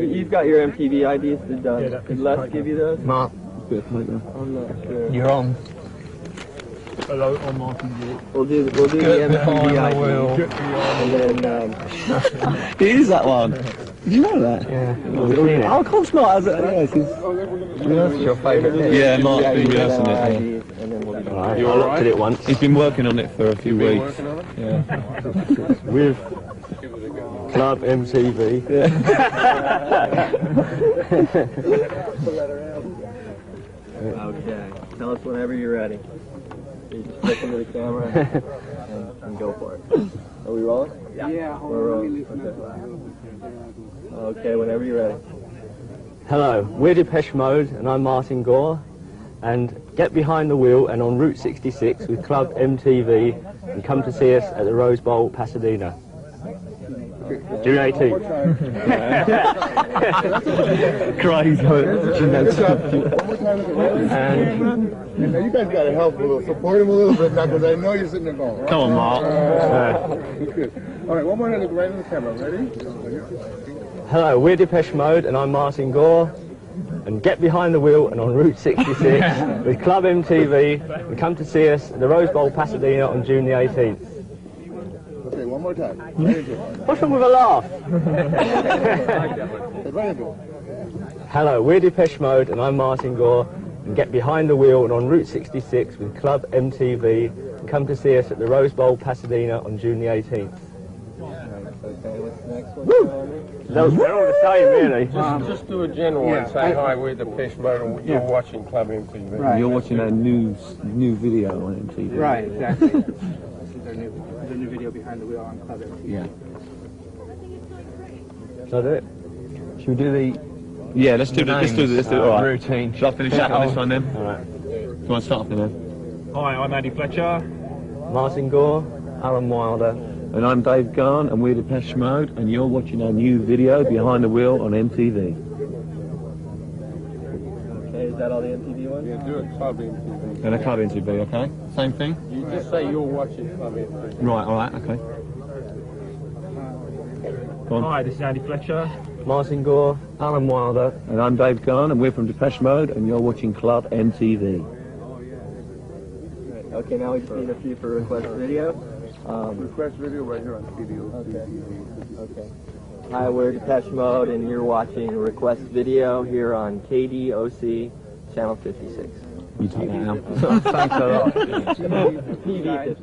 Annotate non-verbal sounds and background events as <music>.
You've got your MTV IDs. Did, uh, Yeah, did Les give you those? Mark, I'm not sure. you're on. Hello, I'm Martin York. We'll do we'll do the Get behind MTV the wheel. IDs. And then um, <laughs> It is that one. Did you know that? Yeah. Oh, of course not. As a, yeah, it's his- What's your favourite yeah, Mark's yeah, been you rehearsing it. IDs, and then we'll do Right, You I all looked at it once. He's been working on it for a few Been weeks. working on it? Yeah. <laughs> With Club MTV. <laughs> Okay. Tell us whenever you're ready. You just look into the camera and, and go for it. Are we rolling? Yeah, hold We're on. Rolling. Okay. Okay. Whenever you're ready. Hello, we're Depeche Mode and I'm Martin Gore. And get behind the wheel and on Route 66 with Club MTV and come to see us at the Rose Bowl, Pasadena. June 18th. Crazy. One more time, look at right. And Now, you guys got to help a little, support him a little bit now, because I know you're sitting there going. come on, Mark. All right, one more look right in the camera. Ready? Hello, we're Depeche Mode and I'm Martin Gore. And get behind the wheel and on Route 66 <laughs> with Club MTV and come to see us at the Rose Bowl, Pasadena on June the 18th. Okay, one more time. Right into. What's wrong with a laugh? Say Right into it. Hello, we're Depeche Mode and I'm Martin Gore. And get behind the wheel and on Route 66 with Club MTV and come to see us at the Rose Bowl, Pasadena on June the 18th. Okay. What's the next one? Those, they're all the same, really. Um, Just do a general and say hi, we're the Fish Mode and you're watching Club MTV. Right. You're watching our new new video on MTV. Right, exactly. <laughs> this is our new, the new video behind the wheel on Club MTV. Yeah. Shall I do it? Should we do the Yeah, let's do the, let's do the, let's do it. All right. routine? Shall I finish up on this one then? All right. Do you want to start off then? Hi, I'm Andy Fletcher. Martin Gore, Alan Wilder. And I'm Dave Gahan, and we're Depeche Mode, and you're watching our new video, Behind the Wheel, on MTV. Okay. Is that all the MTV ones? Yeah, do it Club MTV. And a club MTV, okay? Same thing? You just say you're watching Club MTV. Right, all right, okay. Go on. Hi, this is Andy Fletcher. Martin Gore, Alan Wilder. And I'm Dave Gahan, and we're from Depeche Mode, and you're watching Club MTV. Right. Okay. Now we just need a few for request video. Um, Request video right here on the video. Okay. Hi, we're Depeche Mode, and you're watching Request Video here on KDOC Channel 56. You take that out. Thanks a lot. <laughs> TV 56.